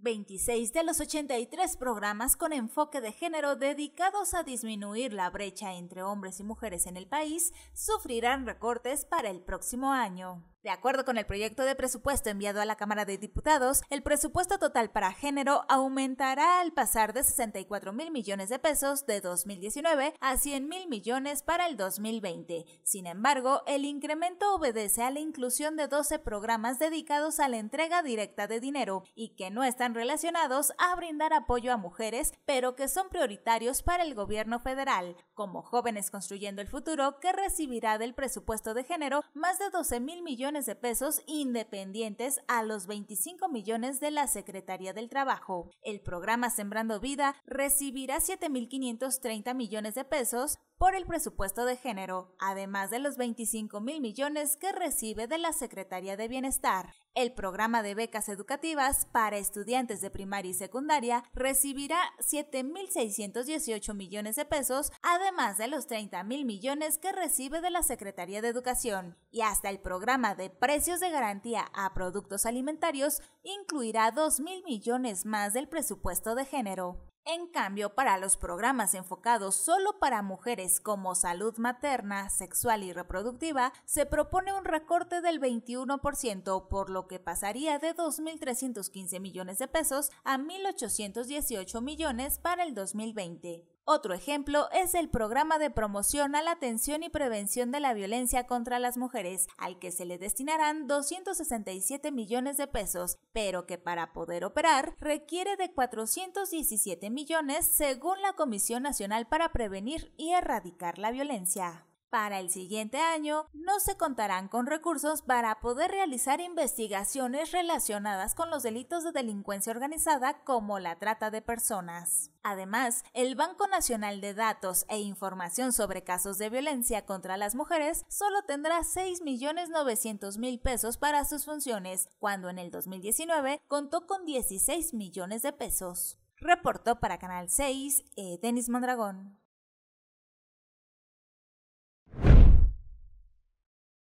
26 de los 83 programas con enfoque de género dedicados a disminuir la brecha entre hombres y mujeres en el país sufrirán recortes para el próximo año. De acuerdo con el proyecto de presupuesto enviado a la Cámara de Diputados, el presupuesto total para género aumentará al pasar de 64 mil millones de pesos de 2019 a 100 mil millones para el 2020. Sin embargo, el incremento obedece a la inclusión de 12 programas dedicados a la entrega directa de dinero y que no están relacionados a brindar apoyo a mujeres, pero que son prioritarios para el gobierno federal, como Jóvenes Construyendo el Futuro, que recibirá del presupuesto de género más de 12 mil millones de pesos independientes a los 25 millones de la Secretaría del Trabajo. El programa Sembrando Vida recibirá 7.530 millones de pesos por el presupuesto de género, además de los 25 mil millones que recibe de la Secretaría de Bienestar. El programa de becas educativas para estudiantes de primaria y secundaria recibirá 7.618 millones de pesos, además de los 30 mil millones que recibe de la Secretaría de Educación. Y hasta el programa de precios de garantía a productos alimentarios incluirá 2 mil millones más del presupuesto de género. En cambio, para los programas enfocados solo para mujeres como salud materna, sexual y reproductiva, se propone un recorte del 21%, por lo que pasaría de 2.315 millones de pesos a 1.818 millones para el 2020. Otro ejemplo es el programa de promoción a la atención y prevención de la violencia contra las mujeres, al que se le destinarán 267 millones de pesos, pero que para poder operar requiere de 417 millones según la Comisión Nacional para Prevenir y Erradicar la Violencia. Para el siguiente año, no se contarán con recursos para poder realizar investigaciones relacionadas con los delitos de delincuencia organizada como la trata de personas. Además, el Banco Nacional de Datos e Información sobre Casos de Violencia contra las Mujeres solo tendrá 6.900.000 pesos para sus funciones, cuando en el 2019 contó con 16 millones de pesos. Reportó para Canal 6 eh, Denis Mondragón.